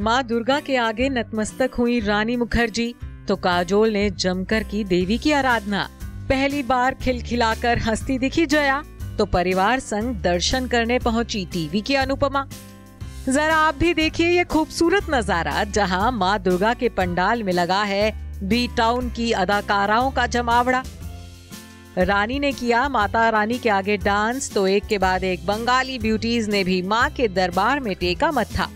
माँ दुर्गा के आगे नतमस्तक हुई रानी मुखर्जी तो काजोल ने जमकर की देवी की आराधना। पहली बार खिलखिलाकर हंसती दिखी जया तो परिवार संग दर्शन करने पहुँची टीवी की अनुपमा। जरा आप भी देखिए ये खूबसूरत नज़ारा, जहाँ माँ दुर्गा के पंडाल में लगा है बी टाउन की अदाकाराओं का जमावड़ा। रानी ने किया माता रानी के आगे डांस तो एक के बाद एक बंगाली ब्यूटीज ने भी माँ के दरबार में टेका मत्था।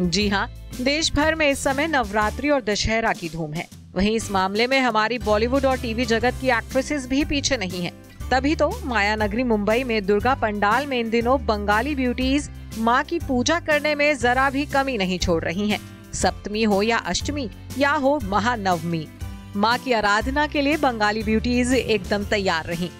जी हाँ देश भर में इस समय नवरात्रि और दशहरा की धूम है। वहीं इस मामले में हमारी बॉलीवुड और टीवी जगत की एक्ट्रेसेस भी पीछे नहीं है। तभी तो माया नगरी मुंबई में दुर्गा पंडाल में इन दिनों बंगाली ब्यूटीज माँ की पूजा करने में जरा भी कमी नहीं छोड़ रही हैं। सप्तमी हो या अष्टमी, या हो महानवमी। माँ की आराधना के लिए बंगाली ब्यूटीज एकदम तैयार रही।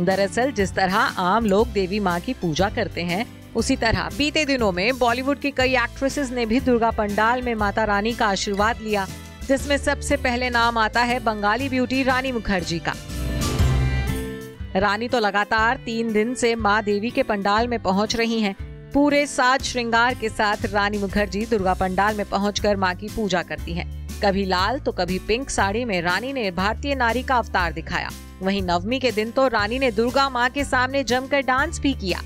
दरअसल जिस तरह आम लोग देवी माँ की पूजा करते हैं उसी तरह, बीते दिनों में बॉलीवुड की कई एक्ट्रेसेस ने भी दुर्गा पंडाल में माता रानी का आशीर्वाद लिया, जिसमें सबसे पहले नाम आता है बंगाली ब्यूटी रानी मुखर्जी का रानी तो लगातार तीन दिन से माँ देवी के पंडाल में पहुँच रही हैं। पूरे साज श्रृंगार के साथ रानी मुखर्जी दुर्गा पंडाल में पहुंचकर माँ की पूजा करती हैं। कभी लाल तो कभी पिंक साड़ी में रानी ने भारतीय नारी का अवतार दिखाया वहीं नवमी के दिन तो रानी ने दुर्गा माँ के सामने जमकर डांस भी किया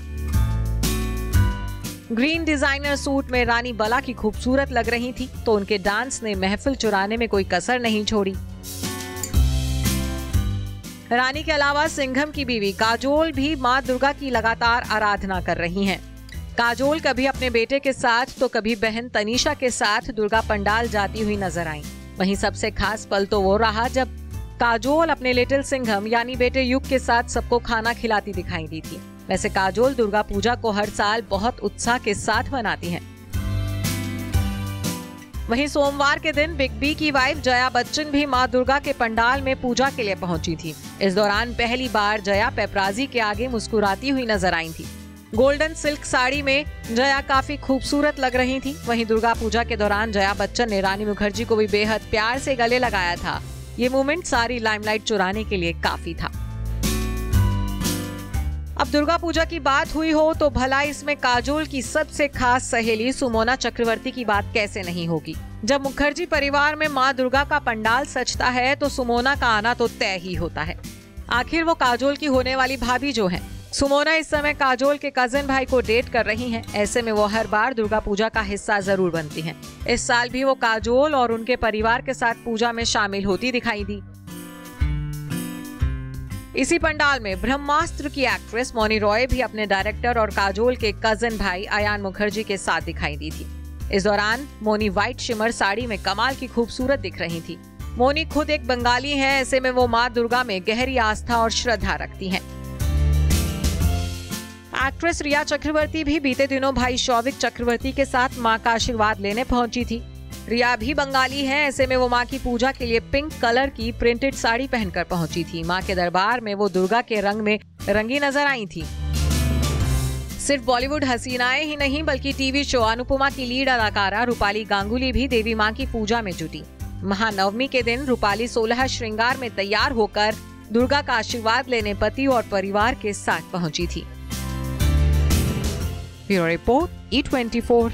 ग्रीन डिज़ाइनर सूट में रानी बला की खूबसूरत लग रही थी तो उनके डांस ने महफिल चुराने में कोई कसर नहीं छोड़ी। रानी के अलावा सिंघम की बीवी काजोल भी माँ दुर्गा की लगातार आराधना कर रही हैं। काजोल कभी अपने बेटे के साथ तो कभी बहन तनीषा के साथ दुर्गा पंडाल जाती हुई नज़र आई। वहीं सबसे खास पल तो वो रहा जब काजोल अपने लिटिल सिंघम, यानी बेटे युग के साथ सबको खाना खिलाती दिखाई दी थी। वैसे काजोल दुर्गा पूजा को हर साल बहुत उत्साह के साथ मनाती हैं। वहीं सोमवार के दिन बिग बी की वाइफ जया बच्चन भी माँ दुर्गा के पंडाल में पूजा के लिए पहुँची थी। इस दौरान पहली बार जया पेपराजी के आगे मुस्कुराती हुई नज़र आई थी। गोल्डन सिल्क साड़ी में जया काफ़ी खूबसूरत लग रही थी। वहीं दुर्गा पूजा के दौरान जया बच्चन ने रानी मुखर्जी को भी बेहद प्यार से गले लगाया था। ये मोमेंट सारी लाइमलाइट चुराने के लिए काफ़ी था। अब दुर्गा पूजा की बात हुई हो तो भला इसमें काजोल की सबसे खास सहेली सुमोना चक्रवर्ती की बात कैसे नहीं होगी जब मुखर्जी परिवार में माँ दुर्गा का पंडाल सचता है तो सुमोना का आना तो तय ही होता है आखिर वो काजोल की होने वाली भाभी जो है सुमोना इस समय काजोल के कजिन भाई को डेट कर रही हैं। ऐसे में वो हर बार दुर्गा पूजा का हिस्सा ज़रूर बनती हैं। इस साल भी वो काजोल और उनके परिवार के साथ पूजा में शामिल होती दिखाई दी इसी पंडाल में ब्रह्मास्त्र की एक्ट्रेस मोनी रॉय भी अपने डायरेक्टर और काजोल के कज़न भाई अयान मुखर्जी के साथ दिखाई दी थी। इस दौरान मोनी व्हाइट शिमर साड़ी में कमाल की खूबसूरत दिख रही थी। मोनी खुद एक बंगाली है, ऐसे में वो माँ दुर्गा में गहरी आस्था और श्रद्धा रखती हैं। एक्ट्रेस रिया चक्रवर्ती भी बीते दिनों भाई शौविक चक्रवर्ती के साथ माँ का आशीर्वाद लेने पहुँची थी। रिया भी बंगाली है। ऐसे में वो माँ की पूजा के लिए पिंक कलर की प्रिंटेड साड़ी पहनकर पहुँची थी। माँ के दरबार में वो दुर्गा के रंग में रंगी नज़र आई थी। सिर्फ़ बॉलीवुड हसीनाएँ ही नहीं, बल्कि टीवी शो अनुपमा की लीड अदाकारा रूपाली गांगुली भी देवी माँ की पूजा में जुटी। महानवमी के दिन रूपाली सोलह श्रृंगार में तैयार होकर दुर्गा का आशीर्वाद लेने पति और परिवार के साथ पहुँची थी। Bureau report E twenty four